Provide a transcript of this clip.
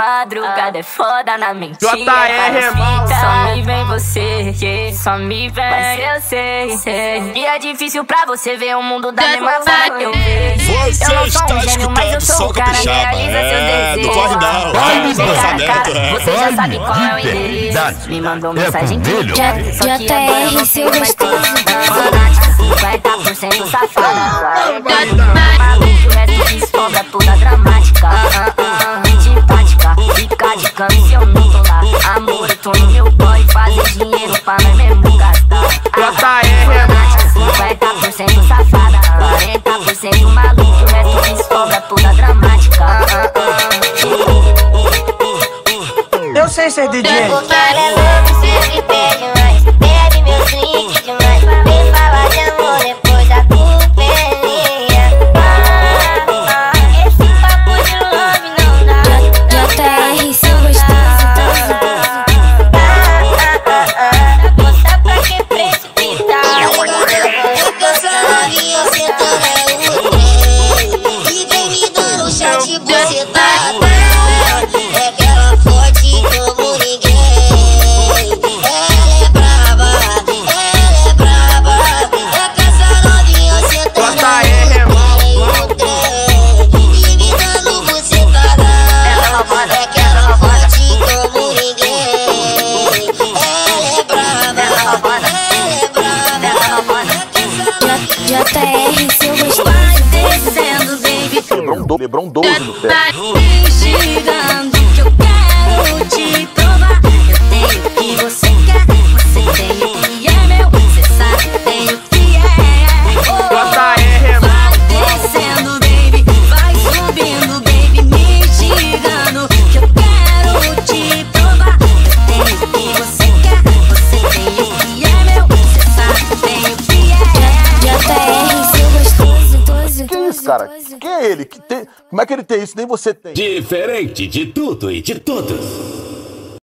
Madrugada é foda na mentira. JR, irmão. Só me vem você, yeah. só me vem. Mas eu sei, sei. E é difícil pra você ver o mundo da mesma forma que eu vejo. Você eu não sou está um gênio, mas eu escutando sou o cara que realiza É, seus desejos. não corre não. Vai Vai, lança cara, é. Você já sabe qual é o de endereço. Me mandou É mensagem de chat. Só que JR, agora eu não seu gostoso. Cama se eu tô lá. Amor, eu tô no meu boy, fazer dinheiro pra nós mesmo gastar. JR, Fanática, 50% safada, 40% maluco, o resto de sobra toda dramática. Eu sei ser DJ. É louca, sempre pede mais Bebe meu drink demais tá É forte como ninguém Ela é brava, ela é brava É que essa novinha E você tá É aquela forte como ninguém Ela é brava, ela é brava JR, seu. Lebron, Lebron 12 no pé. Cara? Quem é ele? Que tem... Como é que ele tem isso? Nem você tem. Diferente de tudo e de todos.